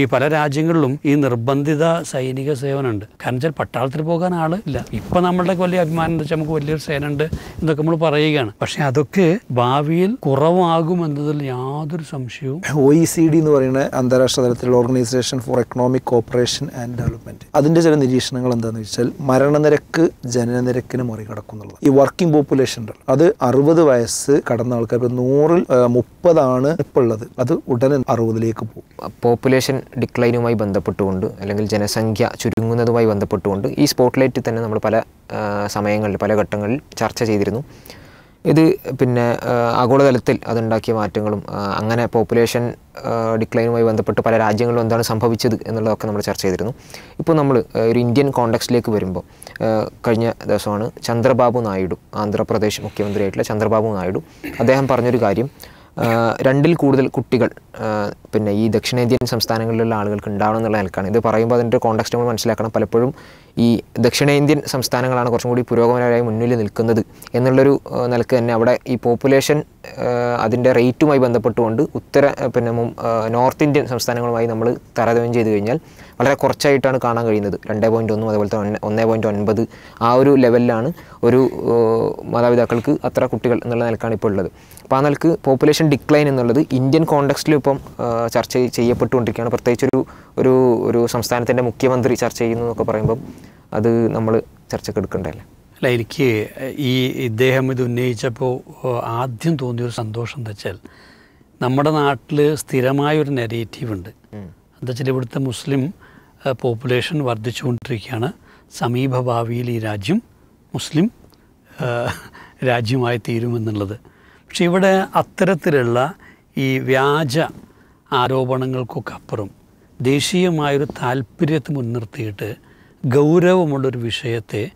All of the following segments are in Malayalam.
ഈ പല രാജ്യങ്ങളിലും ഈ നിർബന്ധിത സൈനിക സേവനമുണ്ട്. കാരണം വെച്ചാൽ പട്ടാളത്തിൽ പോകാൻ ആൾ ഇല്ല ഇപ്പം നമ്മളുടെ വലിയ അഭിമാനം എന്താ വെച്ചാൽ നമുക്ക് വലിയൊരു സേന ഉണ്ട് എന്നൊക്കെ നമ്മൾ പറയുകയാണ്. പക്ഷേ അതൊക്കെ ഭാവിയിൽ കുറവാകും എന്നതിൽ യാതൊരു സംശയവും ഒ ഇ സി ഡി എന്ന് പറയുന്ന അന്താരാഷ്ട്ര തലത്തിലുള്ള organisation for economic cooperation and development. അതിന്റെ ചില നിരീക്ഷണങ്ങൾ എന്താണെന്ന് വെച്ചാൽ മരണനിരക്ക് ജനനനിരക്കിന് മറികടക്കുന്നുള്ളത് ഈ വർക്കിംഗ് പോപ്പുലേഷൻ ഉണ്ടല്ലോ. അത് അറുപത് വയസ്സ് കടന്ന ആൾക്കാർ ഇപ്പൊ നൂറിൽ മുപ്പതാണ് ഇപ്പോൾ ഉള്ളത്. അത് ഉടനെ അറുപതിലേക്ക് പോകും. പോപ്പുലേഷൻ ഡിക്ലൈനുമായി ബന്ധപ്പെട്ടുകൊണ്ട് അല്ലെങ്കിൽ ജനസംഖ്യ ചുരുങ്ങുന്നതുമായി ബന്ധപ്പെട്ടുകൊണ്ട് ഈ സ്പോട്ട്ലൈറ്റിൽ തന്നെ നമ്മൾ പല സമയങ്ങളിൽ പല ഘട്ടങ്ങളിൽ ചർച്ച ചെയ്തിരുന്നു. ഇത് പിന്നെ ആഗോളതലത്തിൽ അതുണ്ടാക്കിയ മാറ്റങ്ങളും അങ്ങനെ പോപ്പുലേഷൻ ഡിക്ലൈനുമായി ബന്ധപ്പെട്ട് പല രാജ്യങ്ങളിലും എന്താണ് സംഭവിച്ചത് എന്നുള്ളതൊക്കെ നമ്മൾ ചർച്ച ചെയ്തിരുന്നു. ഇപ്പോൾ നമ്മൾ ഒരു ഇന്ത്യൻ കോണ്ടക്സ്റ്റിലേക്ക് വരുമ്പോൾ കഴിഞ്ഞ ദിവസമാണ് ചന്ദ്രബാബു നായിഡു ആന്ധ്രാപ്രദേശ് മുഖ്യമന്ത്രിയായിട്ടുള്ള ചന്ദ്രബാബു നായിഡു അദ്ദേഹം പറഞ്ഞൊരു കാര്യം രണ്ടിൽ കൂടുതൽ കുട്ടികൾ പിന്നെ ഈ ദക്ഷിണേന്ത്യൻ സംസ്ഥാനങ്ങളിലുള്ള ആളുകൾക്ക് ഉണ്ടാവണം എന്നുള്ള നിലക്കാണ്. ഇത് പറയുമ്പോൾ അതിന്റെ കോണ്ടക്സ്റ്റ് നമ്മൾ മനസ്സിലാക്കണം. പലപ്പോഴും ഈ ദക്ഷിണേന്ത്യൻ സംസ്ഥാനങ്ങളാണ് കുറച്ചും കൂടി പുരോഗമനപരമായി മുന്നിൽ നിൽക്കുന്നത് എന്നുള്ളൊരു നിലയ്ക്ക് തന്നെ അവിടെ ഈ പോപ്പുലേഷൻ അതിന്റെ റേറ്റുമായി ബന്ധപ്പെട്ടുകൊണ്ട് ഉത്തര പിന്നെ നോർത്ത് ഇന്ത്യൻ സംസ്ഥാനങ്ങളുമായി നമ്മൾ താരതമ്യം ചെയ്ത് കഴിഞ്ഞാൽ വളരെ കുറച്ചായിട്ടാണ് കാണാൻ കഴിയുന്നത്. രണ്ട് പോയിന്റ് ഒന്നും അതുപോലെ തന്നെ ഒന്നേ പോയിന്റ് ഒൻപത് ആ ഒരു ലെവലിലാണ് ഒരു മാതാപിതാക്കൾക്ക് അത്ര കുട്ടികൾ എന്നുള്ള നിലക്കാണ് ഇപ്പോൾ ഉള്ളത്. അപ്പോൾ ആ നിലയ്ക്ക് പോപ്പുലേഷൻ ഡിക്ലൈൻ എന്നുള്ളത് ഇന്ത്യൻ കോണ്ടക്സ്റ്റിൽ ഇപ്പം ചർച്ച ചെയ്യപ്പെട്ടുകൊണ്ടിരിക്കുകയാണ്. പ്രത്യേകിച്ച് ഒരു ഒരു ഒരു സംസ്ഥാനത്തിന്റെ മുഖ്യമന്ത്രി ചർച്ച ചെയ്യുന്നു പറയുമ്പം അത് നമ്മൾ ചർച്ചയ്ക്ക് എടുക്കേണ്ടതല്ലേ അല്ല എനിക്ക് ഈ ഇദ്ദേഹം ഇത് ഉന്നയിച്ചപ്പോൾ ആദ്യം തോന്നിയൊരു സന്തോഷം എന്താ വെച്ചാൽ നമ്മുടെ നാട്ടിൽ സ്ഥിരമായൊരു നെഗറ്റീവ് ഉണ്ട്. എന്താ വെച്ചാൽ ഇവിടുത്തെ മുസ്ലിം പോപ്പുലേഷൻ വർദ്ധിച്ചുകൊണ്ടിരിക്കുകയാണ്. സമീപ ഭാവിയിൽ ഈ രാജ്യം മുസ്ലിം രാജ്യമായി തീരുമെന്നുള്ളത്. പക്ഷെ ഇവിടെ അത്തരത്തിലുള്ള ഈ വ്യാജ ആരോപണങ്ങൾക്കൊക്കെ അപ്പുറം ദേശീയമായൊരു താല്പര്യത്തെ മുൻനിർത്തിയിട്ട് ഗൗരവമുള്ളൊരു വിഷയത്തെ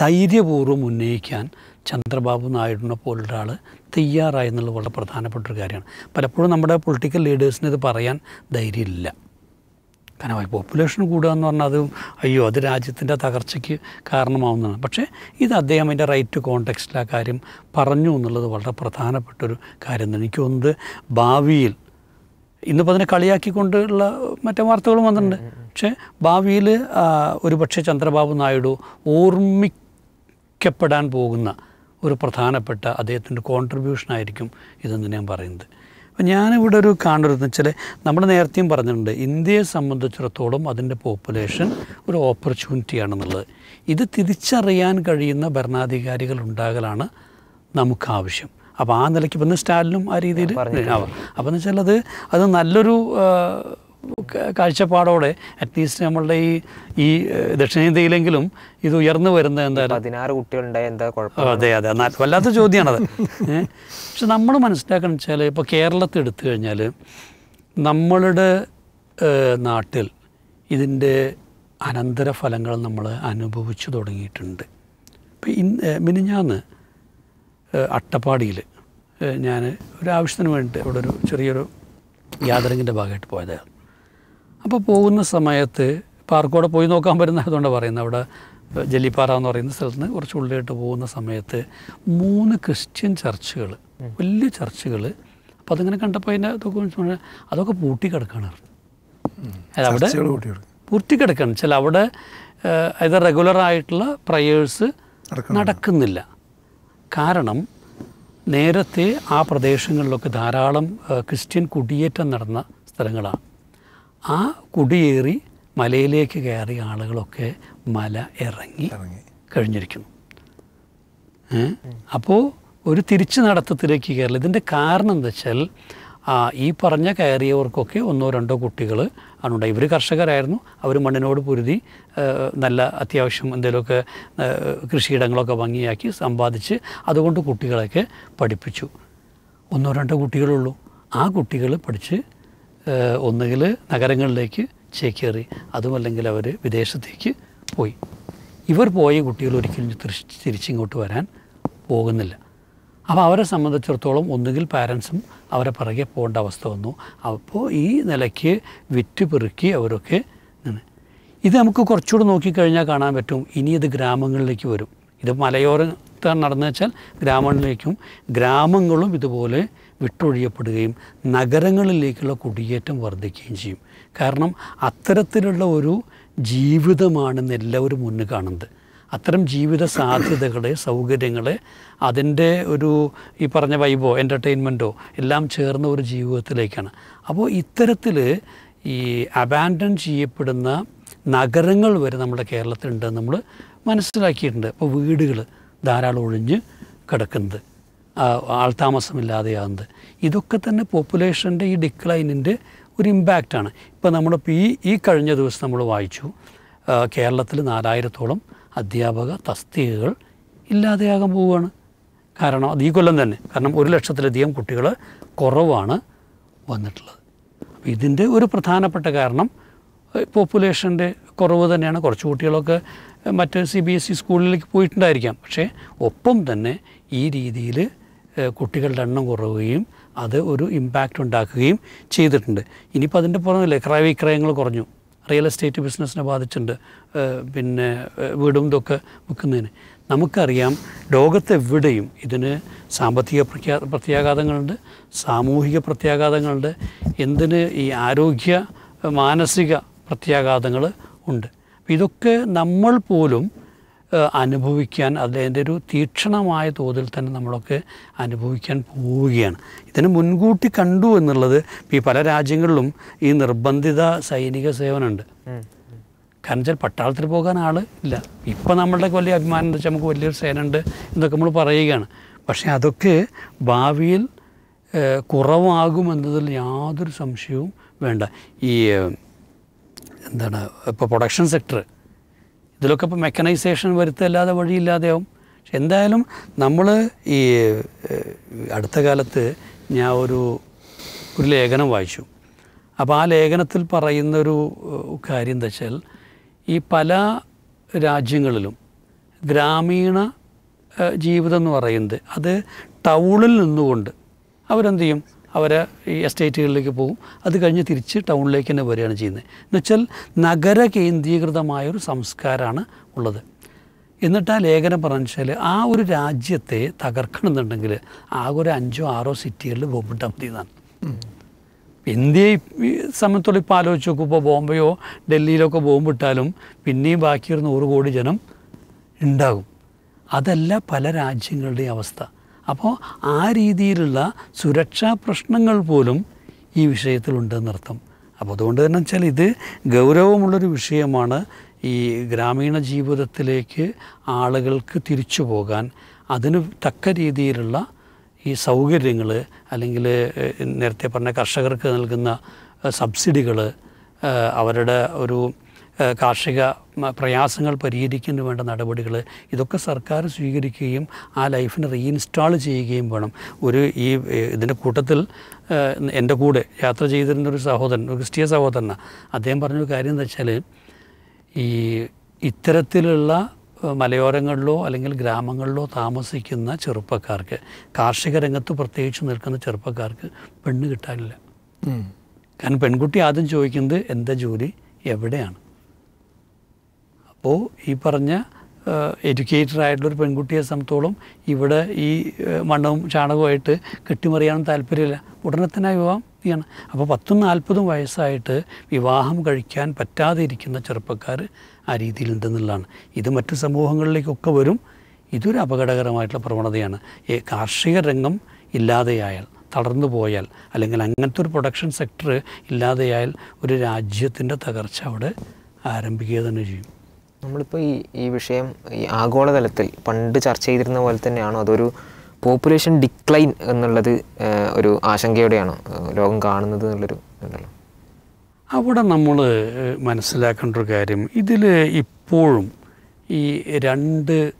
ധൈര്യപൂർവം ഉന്നയിക്കാൻ ചന്ദ്രബാബു നായിഡുവിനെ പോലൊരാൾ തയ്യാറായി എന്നുള്ളത് വളരെ പ്രധാനപ്പെട്ട ഒരു കാര്യമാണ്. പലപ്പോഴും നമ്മുടെ പൊളിറ്റിക്കൽ ലീഡേഴ്സിന് ഇത് പറയാൻ ധൈര്യമില്ല. കാരണം പോപ്പുലേഷൻ കൂടുക എന്ന് പറഞ്ഞാൽ അത് അയ്യോ അത് രാജ്യത്തിന്റെ തകർച്ചയ്ക്ക് കാരണമാവുന്നതാണ്. പക്ഷേ ഇത് അദ്ദേഹം അതിന്റെ റൈറ്റ് കോണ്ടെക്സ്റ്റിൽ ആ കാര്യം പറഞ്ഞു എന്നുള്ളത് വളരെ പ്രധാനപ്പെട്ടൊരു കാര്യം തന്നെ. എനിക്ക് തോന്നുന്നത് ഭാവിയിൽ ഇന്നിപ്പോൾ അതിനെ കളിയാക്കിക്കൊണ്ടുള്ള മറ്റേ വാർത്തകളും വന്നിട്ടുണ്ട്. പക്ഷേ ഭാവിയിൽ ഒരു പക്ഷേ ചന്ദ്രബാബു നായിഡു ഓർമ്മിക്കപ്പെടാൻ പോകുന്ന ഒരു പ്രധാനപ്പെട്ട അദ്ദേഹത്തിന്റെ കോൺട്രിബ്യൂഷനായിരിക്കും ഇതെന്ന് ഞാൻ പറയുന്നത്. അപ്പം ഞാനിവിടെ ഒരു കാണുന്നത് വെച്ചാൽ നമ്മൾ നേരത്തെയും പറഞ്ഞിട്ടുണ്ട് ഇന്ത്യയെ സംബന്ധിച്ചിടത്തോളം അതിന്റെ പോപ്പുലേഷൻ ഒരു ഓപ്പർച്യൂണിറ്റി ആണെന്നുള്ളത് ഇത് തിരിച്ചറിയാൻ കഴിയുന്ന ഭരണാധികാരികൾ ഉണ്ടാകലാണ് നമുക്ക് ആവശ്യം. അപ്പോൾ ആ നിലയ്ക്ക് ഇപ്പം സ്റ്റാലിനും ആ രീതിയിൽ ആവാം അപ്പോൾ എന്ന് വെച്ചാൽ അത് അത് നല്ലൊരു കാഴ്ചപ്പാടോടെ അറ്റ്ലീസ്റ്റ് നമ്മളുടെ ഈ ഈ ദക്ഷിണേന്ത്യയിലെങ്കിലും ഇത് ഉയർന്നു വരുന്നത് എന്തായാലും പതിനാറ് കുട്ടികളുണ്ടായ എന്താ കുഴപ്പം? അതെ അതെ. വല്ലാത്ത ചോദ്യമാണത്. പക്ഷെ നമ്മൾ മനസ്സിലാക്കണം വെച്ചാൽ ഇപ്പോൾ കേരളത്തിൽ എടുത്തു കഴിഞ്ഞാൽ നമ്മളുടെ നാട്ടിൽ ഇതിന്റെ അനന്തരഫലങ്ങൾ നമ്മൾ അനുഭവിച്ചു തുടങ്ങിയിട്ടുണ്ട്. ഇപ്പം ഇന്ന് മിനിഞ്ഞാന്ന് അട്ടപ്പാടിയിൽ. ഞാൻ ഒരു ആവശ്യത്തിന് വേണ്ടി അവിടെ ഒരു ചെറിയൊരു ഗ്യാതറിങ്ങിന്റെ ഭാഗമായിട്ട് പോയതായിരുന്നു അപ്പോൾ പോകുന്ന സമയത്ത് പാർക്കോടെ പോയി നോക്കാൻ പറ്റുന്നതുകൊണ്ട് പറയുന്നത്. അവിടെ ജല്ലിപ്പാറ എന്ന് പറയുന്ന സ്ഥലത്ത് നിന്ന് കുറച്ച് ഉള്ളിലോട്ട് പോകുന്ന സമയത്ത് മൂന്ന് ക്രിസ്ത്യൻ ചർച്ചുകൾ വലിയ ചർച്ചുകൾ. അപ്പോൾ അതിങ്ങനെ കണ്ടപ്പോൾ അതിന്റെ അതൊക്കെ അതൊക്കെ പൂട്ടിക്കിടക്കുകയാണ് അത് അവിടെ പൂർത്തിക്കിടക്കണം ചില അവിടെ അതായത് ഇത് റെഗുലർ ആയിട്ടുള്ള പ്രയേഴ്സ് നടക്കുന്നില്ല. കാരണം നേരത്തെ ആ പ്രദേശങ്ങളിലൊക്കെ ധാരാളം ക്രിസ്ത്യൻ കുടിയേറ്റം നടന്ന സ്ഥലങ്ങളാണ്. ആ കുടിയേറി മലയിലേക്ക് കയറിയ ആളുകളൊക്കെ മല ഇറങ്ങി കഴിഞ്ഞിരിക്കുന്നു. അപ്പോൾ ഒരു തിരിച്ചു നടത്തത്തിലേക്ക് കയറില്ല ഇതിന്റെ കാരണം എന്താ വെച്ചാൽ ഈ പറഞ്ഞ കയറിയവർക്കൊക്കെ ഒന്നോ രണ്ടോ കുട്ടികൾ ആണുണ്ടായി. ഇവർ കർഷകരായിരുന്നു. അവർ മണ്ണിനോട് പൊരുതി നല്ല അത്യാവശ്യം എന്തെങ്കിലുമൊക്കെ കൃഷിയിടങ്ങളൊക്കെ ഭംഗിയാക്കി സമ്പാദിച്ച് അതുകൊണ്ട് കുട്ടികളെയൊക്കെ പഠിപ്പിച്ചു. ഒന്നോ രണ്ടോ കുട്ടികളുള്ളൂ. ആ കുട്ടികൾ പഠിച്ച് ഒന്നുകിൽ നഗരങ്ങളിലേക്ക് ചേക്കേറി അതുമല്ലെങ്കിൽ അവർ വിദേശത്തേക്ക് പോയി. ഇവർ പോയ കുട്ടികൾ ഒരിക്കലും തിരിച്ച് തിരിച്ചിങ്ങോട്ട് വരാൻ പോകുന്നില്ല. അപ്പോൾ അവരെ സംബന്ധിച്ചിടത്തോളം ഒന്നുകിൽ പാരൻസും അവരെ പിറകെ പോകേണ്ട അവസ്ഥ വന്നു. അപ്പോൾ ഈ നിലയ്ക്ക് വിറ്റ് പെറുക്കി അവരൊക്കെ നിന്ന്. ഇത് നമുക്ക് കുറച്ചുകൂടി നോക്കിക്കഴിഞ്ഞാൽ കാണാൻ പറ്റും. ഇനി ഇത് ഗ്രാമങ്ങളിലേക്ക് വരും. ഇത് മലയോരത്താണ് നടന്നു വെച്ചാൽ ഗ്രാമങ്ങളിലേക്കും ഗ്രാമങ്ങളും ഇതുപോലെ വിട്ടൊഴിയപ്പെടുകയും നഗരങ്ങളിലേക്കുള്ള കുടിയേറ്റം വർദ്ധിക്കുകയും ചെയ്യും. കാരണം അത്തരത്തിലുള്ള ഒരു ജീവിതമാണെന്ന് എല്ലാവരും മുന്നിൽ കാണുന്നത്. അത്തരം ജീവിത സാധ്യതകളെ സൗകര്യങ്ങളെ അതിന്റെ ഒരു ഈ പറഞ്ഞ വൈബോ എന്റർടൈൻമെന്റോ എല്ലാം ചേർന്ന ഒരു ജീവിതത്തിലേക്കാണ്. അപ്പോൾ ഇത്തരത്തിൽ ഈ അബാൻഡൺ ചെയ്യപ്പെടുന്ന നഗരങ്ങൾ വരെ നമ്മുടെ കേരളത്തിലുണ്ടെന്ന് നമ്മൾ മനസ്സിലാക്കിയിട്ടുണ്ട്. അപ്പോൾ വീടുകൾ ധാരാളം ഒഴിഞ്ഞ് കിടക്കുന്നത്. ആൾതാമസമില്ലാതെയാകുന്നത് ഇതൊക്കെ തന്നെ പോപ്പുലേഷന്റെ ഈ ഡിക്ലൈനിന്റെ ഒരു ഇമ്പാക്റ്റാണ് ഇപ്പോൾ നമ്മളിപ്പോൾ ഈ ഈ കഴിഞ്ഞ ദിവസം നമ്മൾ വായിച്ചു. കേരളത്തിൽ നാലായിരത്തോളം അധ്യാപക തസ്തികകൾ ഇല്ലാതെയാകാൻ പോവുകയാണ്. കാരണം അത് ഈ കൊല്ലം തന്നെ. കാരണം ഒരു ലക്ഷത്തിലധികം കുട്ടികൾ കുറവാണ് വന്നിട്ടുള്ളത്. അപ്പോൾ ഇതിന്റെ ഒരു പ്രധാനപ്പെട്ട കാരണം പോപ്പുലേഷന്റെ കുറവ് തന്നെയാണ്. കുറച്ച് കുട്ടികളൊക്കെ മറ്റ് സി ബി എസ് ഇ സ്കൂളിലേക്ക് പോയിട്ടുണ്ടായിരിക്കാം. പക്ഷേ ഒപ്പം തന്നെ ഈ രീതിയിൽ കുട്ടികളുടെ എണ്ണം കുറവുകയും അത് ഒരു ഇമ്പാക്റ്റ് ഉണ്ടാക്കുകയും ചെയ്തിട്ടുണ്ട്. ഇനിയിപ്പോൾ അതിന്റെ പുറമെ ക്രയവിക്രയങ്ങൾ കുറഞ്ഞു. റിയൽ എസ്റ്റേറ്റ് ബിസിനസ്സിനെ ബാധിച്ചിട്ടുണ്ട്. പിന്നെ വീടും ഇതൊക്കെ വിൽക്കുന്നതിന് നമുക്കറിയാം ലോകത്തെവിടെയും ഇതിന് സാമ്പത്തിക പ്രഖ്യാ പ്രത്യാഘാതങ്ങളുണ്ട് സാമൂഹിക പ്രത്യാഘാതങ്ങളുണ്ട് എന്തിന് ഈ ആരോഗ്യ മാനസിക പ്രത്യാഘാതങ്ങൾ ഉണ്ട്. ഇതൊക്കെ നമ്മൾ പോലും അനുഭവിക്കാൻ അതിന്റെ ഒരു തീക്ഷണമായ തോതിൽ തന്നെ നമ്മളൊക്കെ അനുഭവിക്കാൻ പോവുകയാണ്. ഇതിന് മുൻകൂട്ടി കണ്ടു എന്നുള്ളത് ഈ പല രാജ്യങ്ങളിലും ഈ നിർബന്ധിത സൈനിക സേവനമുണ്ട്. കാരണം വെച്ചാൽ പട്ടാളത്തിൽ പോകാൻ ആൾ ഇല്ല. ഇപ്പം നമ്മളുടെ വലിയ അഭിമാനം എന്ന് വെച്ചാൽ നമുക്ക് വലിയൊരു സേന ഉണ്ട് എന്നൊക്കെ നമ്മൾ പറയുകയാണ്. പക്ഷേ അതൊക്കെ ഭാവിയിൽ കുറവാകുമെന്നതിൽ യാതൊരു സംശയവും വേണ്ട. ഈ എന്താണ് ഇപ്പോൾ പ്രൊഡക്ഷൻ സെക്ടർ ഇതിലൊക്കെ ഇപ്പോൾ മെക്കനൈസേഷൻ വരുത്തല്ലാതെ വഴിയില്ലാതെയാവും. പക്ഷെ എന്തായാലും നമ്മൾ ഈ അടുത്ത കാലത്ത് ഞാൻ ഒരു ഒരു ലേഖനം വായിച്ചു. അപ്പോൾ ആ ലേഖനത്തിൽ പറയുന്നൊരു കാര്യം എന്താ വെച്ചാൽ ഈ പല രാജ്യങ്ങളിലും ഗ്രാമീണ ജീവിതം എന്ന് പറയുന്നത് അത് ടൗണിൽ നിന്നുകൊണ്ട് അവരെന്ത് ചെയ്യും? അവരെ ഈ എസ്റ്റേറ്റുകളിലേക്ക് പോകും. അത് കഴിഞ്ഞ് തിരിച്ച് ടൗണിലേക്ക് തന്നെ വരികയാണ് ചെയ്യുന്നത്. എന്നുവെച്ചാൽ നഗര കേന്ദ്രീകൃതമായൊരു സംസ്കാരമാണ് ഉള്ളത്. എന്നിട്ട് ആ ലേഖനം വെച്ചാൽ ആ ഒരു രാജ്യത്തെ തകർക്കണമെന്നുണ്ടെങ്കിൽ ആകെ ഒരു അഞ്ചോ ആറോ സിറ്റികളിൽ ബോംബിട്ടാൽ മതി എന്നാണ് ഇന്ത്യയെ സംബന്ധിച്ചോളം ഇപ്പോൾ ആലോചിച്ച് നോക്കും ഇപ്പോൾ ബോംബെയോ ഡൽഹിയിലൊക്കെ ബോംബിട്ടാലും പിന്നെയും ബാക്കി ഒരു നൂറ് കോടി ജനം ഉണ്ടാകും അതല്ല പല രാജ്യങ്ങളുടെയും അവസ്ഥ. അപ്പോൾ ആ രീതിയിലുള്ള സുരക്ഷാ പ്രശ്നങ്ങൾ പോലും ഈ വിഷയത്തിലുണ്ടെന്നർത്ഥം അപ്പോൾ അതുകൊണ്ട് തന്നെ വെച്ചാൽ ഇത് ഗൗരവമുള്ളൊരു വിഷയമാണ് ഈ ഗ്രാമീണ ജീവിതത്തിലേക്ക് ആളുകൾക്ക് തിരിച്ചു പോകാൻ. അതിന് തക്ക രീതിയിലുള്ള ഈ സൗകര്യങ്ങൾ അല്ലെങ്കിൽ നേരത്തെ പറഞ്ഞ കർഷകർക്ക് നൽകുന്ന സബ്സിഡികൾ അവരുടെ ഒരു കാർഷിക പ്രയാസങ്ങൾ പരിഹരിക്കുന്നതിന് വേണ്ട നടപടികൾ ഇതൊക്കെ സർക്കാർ സ്വീകരിക്കുകയും ആ ലൈഫിനെ റീഇൻസ്റ്റാൾ ചെയ്യുകയും വേണം. ഒരു ഈ ഇതിന്റെ കൂട്ടത്തിൽ എന്റെ കൂടെ യാത്ര ചെയ്തിരുന്ന ഒരു സഹോദരൻ ഒരു ക്രിസ്തീയ സഹോദരനാണ് അദ്ദേഹം പറഞ്ഞൊരു കാര്യം എന്താ വെച്ചാൽ ഈ ഇത്തരത്തിലുള്ള മലയോരങ്ങളിലോ അല്ലെങ്കിൽ ഗ്രാമങ്ങളിലോ താമസിക്കുന്ന ചെറുപ്പക്കാർക്ക് കാർഷിക രംഗത്ത് പ്രത്യേകിച്ച് നിൽക്കുന്ന ചെറുപ്പക്കാർക്ക് പെണ്ണ് കിട്ടാനില്ല. കാരണം പെൺകുട്ടി ആദ്യം ചോദിക്കുന്നത് എന്താ ജോലി? എവിടെയാണ്? അപ്പോൾ ഈ പറഞ്ഞ എഡ്യൂക്കേറ്റഡ് ആയിട്ടുള്ളൊരു പെൺകുട്ടിയെ സംബന്ധിച്ചോളം ഇവിടെ ഈ മണ്ണും ചാണകവുമായിട്ട് കെട്ടിമറിയാനും താല്പര്യമില്ല. ഉടനെ തന്നെ വിവാഹം ചെയ്യണം അപ്പോൾ പത്തും നാൽപ്പതും വയസ്സായിട്ട് വിവാഹം കഴിക്കാൻ പറ്റാതെ ഇരിക്കുന്ന ചെറുപ്പക്കാർ ആ രീതിയിലുണ്ടെന്നുള്ളതാണ്. ഇത് മറ്റു സമൂഹങ്ങളിലേക്കൊക്കെ വരും. ഇതൊരു അപകടകരമായിട്ടുള്ള പ്രവണതയാണ്. ഈ കാർഷിക രംഗം ഇല്ലാതെയായാൽ തളർന്നു പോയാൽ അല്ലെങ്കിൽ അങ്ങനത്തെ ഒരു പ്രൊഡക്ഷൻ സെക്ടർ ഇല്ലാതെയായാൽ ഒരു രാജ്യത്തിന്റെ തകർച്ച അവിടെ ആരംഭിക്കുക തന്നെ ചെയ്യും. നമ്മളിപ്പോൾ ഈ ഈ വിഷയം ഈ ആഗോളതലത്തിൽ പണ്ട് ചർച്ച ചെയ്തിരുന്ന പോലെ തന്നെയാണോ? അതൊരു പോപ്പുലേഷൻ ഡിക്ലൈൻ എന്നുള്ളത് ഒരു ആശങ്കയോടെയാണോ ലോകം കാണുന്നത് എന്നുള്ളൊരു ഇതുണ്ടല്ലോ? അവിടെ നമ്മൾ മനസ്സിലാക്കേണ്ട ഒരു കാര്യം. ഇതിൽ ഇപ്പോഴും ഈ രണ്ട്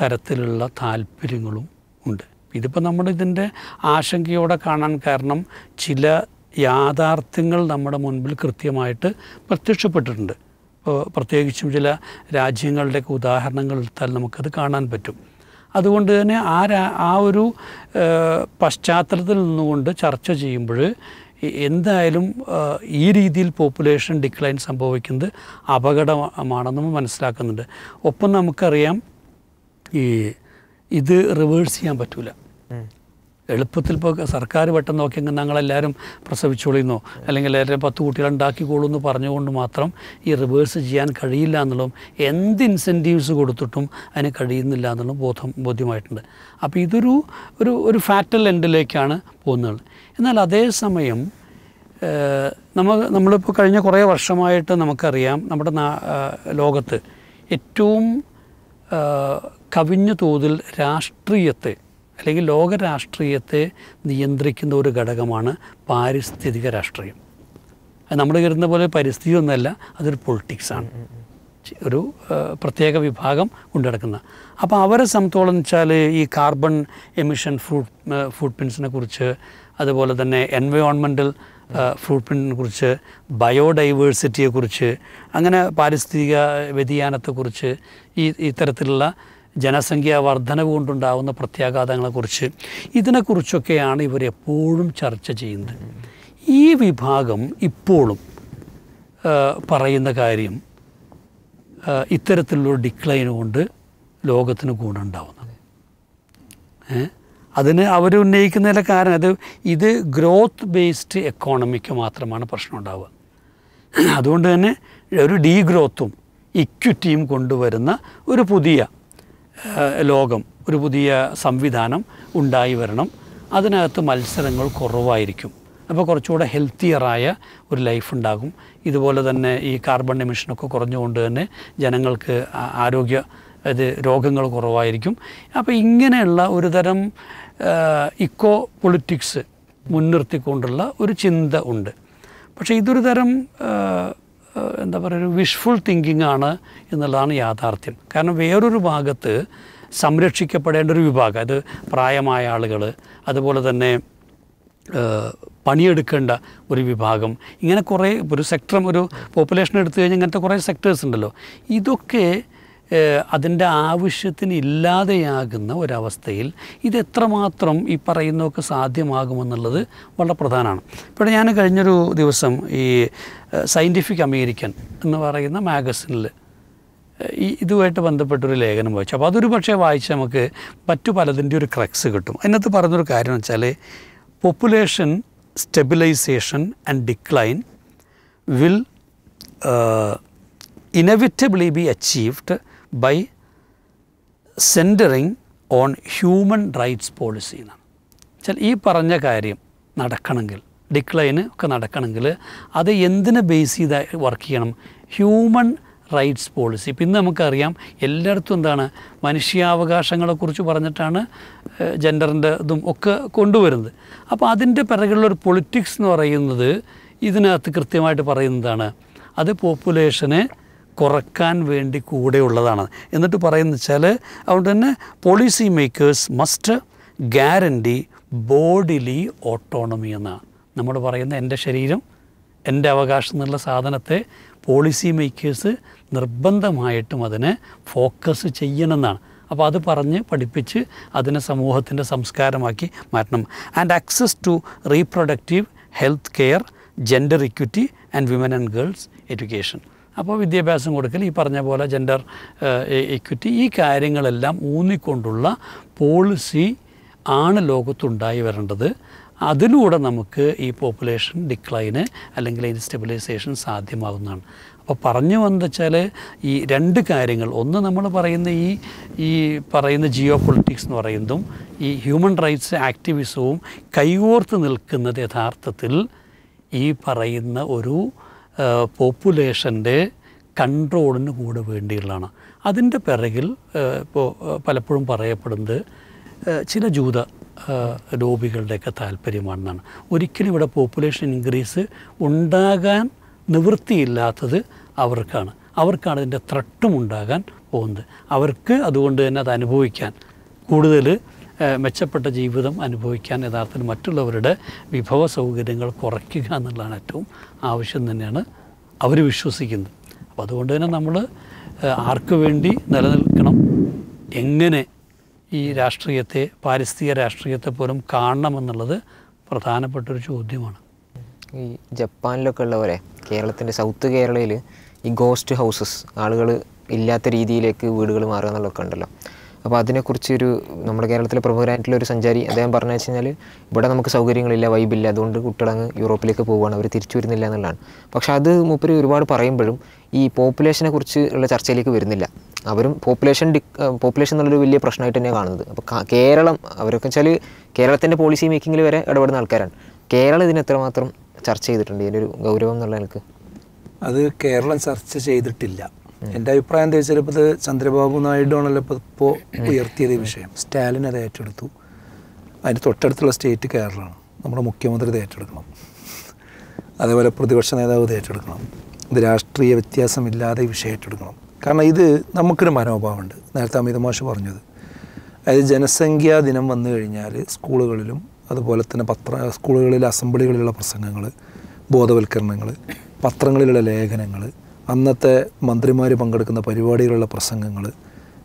തരത്തിലുള്ള താല്പര്യങ്ങളും ഉണ്ട്. ഇതിപ്പോൾ നമ്മൾ ഇതിന്റെ ആശങ്കയോടെ കാണാൻ കാരണം ചില യാഥാർത്ഥ്യങ്ങൾ നമ്മുടെ മുൻപിൽ കൃത്യമായിട്ട് പ്രത്യക്ഷപ്പെട്ടിട്ടുണ്ട്. ഇപ്പോൾ പ്രത്യേകിച്ചും ചില രാജ്യങ്ങളുടെയൊക്കെ ഉദാഹരണങ്ങൾ എടുത്താൽ നമുക്കത് കാണാൻ പറ്റും. അതുകൊണ്ട് തന്നെ ആ ആ ഒരു പശ്ചാത്തലത്തിൽ നിന്നുകൊണ്ട് ചർച്ച ചെയ്യുമ്പോൾ എന്തായാലും ഈ രീതിയിൽ പോപ്പുലേഷൻ ഡിക്ലൈൻ സംഭവിക്കുന്നത് അപകടമാണെന്ന് മനസ്സിലാക്കുന്നുണ്ട്. ഒപ്പം നമുക്കറിയാം ഈ ഇത് റിവേഴ്സ് ചെയ്യാൻ പറ്റില്ല എളുപ്പത്തിൽ ഇപ്പോൾ സർക്കാർ പെട്ടെന്ന് നോക്കിയെങ്കിൽ ഞങ്ങളെല്ലാവരും പ്രസവിച്ചോളിന്നോ അല്ലെങ്കിൽ എല്ലാവരും പത്ത് കുട്ടികൾ ഉണ്ടാക്കിക്കോളൂ എന്ന് പറഞ്ഞുകൊണ്ട് മാത്രം ഈ റിവേഴ്സ് ചെയ്യാൻ കഴിയില്ല എന്നുള്ളതും എന്ത് ഇൻസെന്റീവ്സ് കൊടുത്തിട്ടും അതിന് കഴിയുന്നില്ല എന്നുള്ളതും ബോധം ബോധ്യമായിട്ടുണ്ട്. അപ്പോൾ ഇതൊരു ഒരു ഒരു ഫാറ്റൽ എൻഡിലേക്കാണ് പോകുന്നത്. എന്നാൽ അതേസമയം നമ്മൾ നമ്മളിപ്പോൾ കഴിഞ്ഞ കുറേ വർഷമായിട്ട് നമുക്കറിയാം നമ്മുടെ ലോകത്ത് ഏറ്റവും കവിഞ്ഞു തോതിൽ രാഷ്ട്രീയത്തെ അല്ലെങ്കിൽ ലോകരാഷ്ട്രീയത്തെ നിയന്ത്രിക്കുന്ന ഒരു ഘടകമാണ് പാരിസ്ഥിതിക രാഷ്ട്രീയം. നമ്മൾ കരുതുന്ന പോലെ പരിസ്ഥിതി ഒന്നല്ല അതൊരു പൊളിറ്റിക്സാണ്. ഒരു പ്രത്യേക വിഭാഗം കൊണ്ടുനടക്കുന്ന. അപ്പോൾ അവരെ സംബന്ധിച്ചോളം വെച്ചാൽ ഈ കാർബൺ എമിഷൻ ഫ്രൂട്ട് ഫുഡ് പ്രിൻസിനെ കുറിച്ച് അതുപോലെ തന്നെ എൻവയോൺമെന്റൽ ഫ്രൂട്ട് പ്രിന്റിനെ കുറിച്ച് ബയോഡൈവേഴ്സിറ്റിയെക്കുറിച്ച് അങ്ങനെ പാരിസ്ഥിതിക വ്യതിയാനത്തെക്കുറിച്ച് ഈ ഇത്തരത്തിലുള്ള ജനസംഖ്യാ വർധനവ് കൊണ്ടുണ്ടാകുന്ന പ്രത്യാഘാതങ്ങളെക്കുറിച്ച് ഇതിനെക്കുറിച്ചൊക്കെയാണ് ഇവർ എപ്പോഴും ചർച്ച ചെയ്യുന്നത്. ഈ വിഭാഗം ഇപ്പോഴും പറയുന്ന കാര്യം ഇത്തരത്തിലുള്ള ഡിക്ലൈൻ കൊണ്ട് ലോകത്തിന് ഗുണമുണ്ടാവുന്നത്? അതിന് അവർ ഉന്നയിക്കുന്നതിലെ കാരണം അത് ഇത് ഗ്രോത്ത് ബേസ്ഡ് എക്കോണമിക്ക് മാത്രമാണ് പ്രശ്നം ഉണ്ടാവുക അതുകൊണ്ട് തന്നെ ഒരു ഡീഗ്രോത്തും ഇക്വിറ്റിയും കൊണ്ടുവരുന്ന ഒരു പുതിയ ലോകം ഒരു പുതിയ സംവിധാനം ഉണ്ടായി വരണം. അതിനകത്ത് മത്സരങ്ങൾ കുറവായിരിക്കും. അപ്പോൾ കുറച്ചുകൂടെ ഹെൽത്തിയറായ ഒരു ലൈഫ് ഉണ്ടാകും. ഇതുപോലെ തന്നെ ഈ കാർബൺ എമിഷനൊക്കെ കുറഞ്ഞുകൊണ്ട് തന്നെ ജനങ്ങൾക്ക് ആരോഗ്യ ഇത് രോഗങ്ങൾ കുറവായിരിക്കും. അപ്പോൾ ഇങ്ങനെയുള്ള ഒരു തരം ഇക്കോ പൊളിറ്റിക്സ് മുൻനിർത്തിക്കൊണ്ടുള്ള ഒരു ചിന്ത ഉണ്ട്. പക്ഷേ ഇതൊരു തരം എന്താ പറയുക ഒരു വിഷ്ഫുൾ തിങ്കിങ് ആണ് എന്നുള്ളതാണ് യാഥാർത്ഥ്യം. കാരണം വേറൊരു ഭാഗത്ത് സംരക്ഷിക്കപ്പെടേണ്ട ഒരു വിഭാഗം അത് പ്രായമായ ആളുകൾ അതുപോലെ തന്നെ പണിയെടുക്കേണ്ട ഒരു വിഭാഗം. ഇങ്ങനെ കുറേ ഒരു സെക്ടറും ഒരു പോപ്പുലേഷൻ എടുത്തു കഴിഞ്ഞാൽ ഇങ്ങനത്തെ കുറേ സെക്ടേഴ്സ് ഉണ്ടല്ലോ. ഇതൊക്കെ അതിന്റെ ആവശ്യത്തിന് ഇല്ലാതെയാകുന്ന ഒരവസ്ഥയിൽ ഇത് എത്രമാത്രം ഈ പറയുന്നതൊക്കെ സാധ്യമാകുമെന്നുള്ളത് വളരെ പ്രധാനമാണ്. ഇപ്പോൾ ഞാൻ കഴിഞ്ഞൊരു ദിവസം ഈ സയന്റിഫിക് അമേരിക്കൻ എന്ന് പറയുന്ന മാഗസിനിൽ ഈ ഇതുമായിട്ട് ബന്ധപ്പെട്ടൊരു ലേഖനം വായിച്ചു. അപ്പോൾ അതൊരു പക്ഷേ വായിച്ച് നമുക്ക് മറ്റു പലതിന്റെ ഒരു ക്രക്സ് കിട്ടും. അതിനകത്ത് പറഞ്ഞൊരു കാര്യം എന്ന് population stabilisation and decline will inevitably be achieved by centering on human rights policy എന്നാണ് വെച്ചാൽ ഈ പറഞ്ഞ കാര്യം നടക്കണമെങ്കിൽ ഡിക്ലൈന് ഒക്കെ നടക്കണമെങ്കിൽ അത് എന്തിനെ ബേസ് ചെയ്ത് വർക്ക് ചെയ്യണം? ഹ്യൂമൻ റൈറ്റ്സ് പോളിസി ഇപ്പം ഇന്ന് നമുക്കറിയാം എല്ലായിടത്തും എന്താണ് മനുഷ്യാവകാശങ്ങളെക്കുറിച്ച് പറഞ്ഞിട്ടാണ് ജെൻഡറിന്റെ ഇതും ഒക്കെ കൊണ്ടുവരുന്നത്. അപ്പോൾ അതിന്റെ പിറകിലുള്ളൊരു പൊളിറ്റിക്സ് എന്ന് പറയുന്നത് ഇതിനകത്ത് കൃത്യമായിട്ട് പറയുന്നതാണ്. അത് പോപ്പുലേഷനെ കുറയ്ക്കാൻ വേണ്ടി കൂടെയുള്ളതാണ്. എന്നിട്ട് പറയുന്നത് വെച്ചാൽ അതുകൊണ്ട് തന്നെ policy makers must guarantee bodily autonomy എന്നാണ്. നമ്മൾ പറയുന്നത് എന്റെ ശരീരം എന്റെ അവകാശം എന്നുള്ള സാധനത്തെ പോളിസി മേക്കേഴ്സ് നിർബന്ധമായിട്ടും അതിനെ ഫോക്കസ് ചെയ്യണമെന്നാണ്. അപ്പോൾ അത് പറഞ്ഞ് പഠിപ്പിച്ച് അതിനെ സമൂഹത്തിന്റെ സംസ്കാരമാക്കി മാറ്റണം. And access to reproductive health care gender equity and women and girls education അപ്പോൾ വിദ്യാഭ്യാസം കൊടുക്കൽ ഈ പറഞ്ഞ പോലെ ജെൻഡർ ഇക്വിറ്റി ഈ കാര്യങ്ങളെല്ലാം ഊന്നിക്കൊണ്ടുള്ള പോളിസി ആണ് ലോകത്തുണ്ടായി വരേണ്ടത്. അതിലൂടെ നമുക്ക് ഈ പോപ്പുലേഷൻ ഡിക്ലൈന് അല്ലെങ്കിൽ അതിന്റെ സ്റ്റെബിലൈസേഷൻ സാധ്യമാകുന്നതാണ് അപ്പോൾ പറഞ്ഞു വെച്ചാൽ ഈ രണ്ട് കാര്യങ്ങൾ. ഒന്ന് നമ്മൾ പറയുന്ന ഈ ഈ പറയുന്ന ജിയോ പൊളിറ്റിക്സ് എന്ന് പറയുന്നതും ഈ ഹ്യൂമൻ റൈറ്റ്സ് ആക്ടിവിസവും കൈകോർത്ത് നിൽക്കുന്നത് യഥാർത്ഥത്തിൽ ഈ പറയുന്ന ഒരു പോപ്പുലേഷന്റെ കൺട്രോളിന് കൂടെ വേണ്ടിയുള്ളതാണ്. അതിന്റെ പിറകിൽ ഇപ്പോൾ പലപ്പോഴും പറയപ്പെടുന്നത് ചില ജൂത ലോബികളുടെയൊക്കെ താല്പര്യമാണെന്നാണ്. ഒരിക്കലും ഇവിടെ പോപ്പുലേഷൻ ഇൻക്രീസ് ഉണ്ടാകാൻ നിവൃത്തിയില്ലാത്തത് അവർക്കാണ്. അവർക്കാണ് ഇതിന്റെ ത്രട്ടും ഉണ്ടാകാൻ പോകുന്നത്. അവർക്ക് അതുകൊണ്ട് തന്നെ അത് അനുഭവിക്കാൻ കൂടുതൽ മെച്ചപ്പെട്ട ജീവിതം അനുഭവിക്കാൻ യഥാർത്ഥത്തിൽ മറ്റുള്ളവരുടെ വിഭവ സൗകര്യങ്ങൾ കുറയ്ക്കുക എന്നുള്ളതാണ് ഏറ്റവും ആവശ്യം തന്നെയാണ് അവർ വിശ്വസിക്കുന്നത്. അപ്പോൾ അതുകൊണ്ട് തന്നെ നമ്മൾ ആർക്കു വേണ്ടി നിലനിൽക്കണം എങ്ങനെ ഈ രാഷ്ട്രീയത്തെ പാരിസ്ഥിതിക രാഷ്ട്രീയത്തെ പോലും കാണണമെന്നുള്ളത് പ്രധാനപ്പെട്ട ഒരു ചോദ്യമാണ്. ഈ ജപ്പാനിലൊക്കെ ഉള്ള പോലെ കേരളത്തിന്റെ സൗത്ത് കേരളയിൽ ഈ ഗോസ്റ്റ് ഹൗസസ് ആളുകൾ ഇല്ലാത്ത രീതിയിലേക്ക് വീടുകൾ മാറുക എന്നുള്ളതൊക്കെ ഉണ്ടല്ലോ. അപ്പോൾ അതിനെക്കുറിച്ച് ഒരു നമ്മുടെ കേരളത്തിലെ പ്രമുഖരായിട്ടുള്ള ഒരു സഞ്ചാരി അദ്ദേഹം പറഞ്ഞു വെച്ച് കഴിഞ്ഞാൽ ഇവിടെ നമുക്ക് സൗകര്യങ്ങളില്ല വൈബില്ല അതുകൊണ്ട് കുട്ടികളങ്ങ് യൂറോപ്പിലേക്ക് പോവുകയാണ്. അവർ തിരിച്ചു വരുന്നില്ല എന്നുള്ളതാണ്. പക്ഷേ അത് മൂപ്പര് ഒരുപാട് പറയുമ്പോഴും ഈ പോപ്പുലേഷനെ കുറിച്ച് ഉള്ള ചർച്ചയിലേക്ക് വരുന്നില്ല. അവരും പോപ്പുലേഷൻ ഡി പോപ്പുലേഷൻ എന്നുള്ളൊരു വലിയ പ്രശ്നമായിട്ട് തന്നെയാണ് കാണുന്നത്. അപ്പോൾ കേരളം അവരൊക്കെ വെച്ചാൽ കേരളത്തിന്റെ പോളിസി മേക്കിങ്ങിൽ വരെ ഇടപെടുന്ന ആൾക്കാരാണ്. കേരളം ഇതിന് എത്രമാത്രം ചർച്ച ചെയ്തിട്ടുണ്ട്? ഇതിന്റെ ഒരു ഗൗരവം എന്നുള്ള എനിക്ക് അത് കേരളം ചർച്ച ചെയ്തിട്ടില്ല. എന്റെ അഭിപ്രായം എന്താ വെച്ചാൽ ഇപ്പോൾ ഇത് ചന്ദ്രബാബു നായിഡു ആണല്ലോ ഇപ്പോൾ ഇപ്പോൾ ഉയർത്തിയത് വിഷയം. സ്റ്റാലിൻ അത് ഏറ്റെടുത്തു. അതിന് തൊട്ടടുത്തുള്ള സ്റ്റേറ്റ് കേരളമാണ്. നമ്മുടെ മുഖ്യമന്ത്രി ഇത് ഏറ്റെടുക്കണം. അതേപോലെ പ്രതിപക്ഷ നേതാവ് ഇത് ഏറ്റെടുക്കണം. രാഷ്ട്രീയ വ്യത്യാസമില്ലാതെ വിഷയമായിട്ടെടുക്കണം കാരണം ഇത് നമുക്കൊരു മനോഭാവമുണ്ട്. നേരത്തെ അമിത മോശ പറഞ്ഞത്. അതായത് ജനസംഖ്യാ ദിനം വന്നു കഴിഞ്ഞാൽ സ്കൂളുകളിലും അതുപോലെ തന്നെ പത്ര സ്കൂളുകളിലെ അസംബ്ലികളിലുള്ള പ്രസംഗങ്ങൾ ബോധവൽക്കരണങ്ങൾ പത്രങ്ങളിലുള്ള ലേഖനങ്ങൾ അന്നത്തെ മന്ത്രിമാർ പങ്കെടുക്കുന്ന പരിപാടികളിലുള്ള പ്രസംഗങ്ങൾ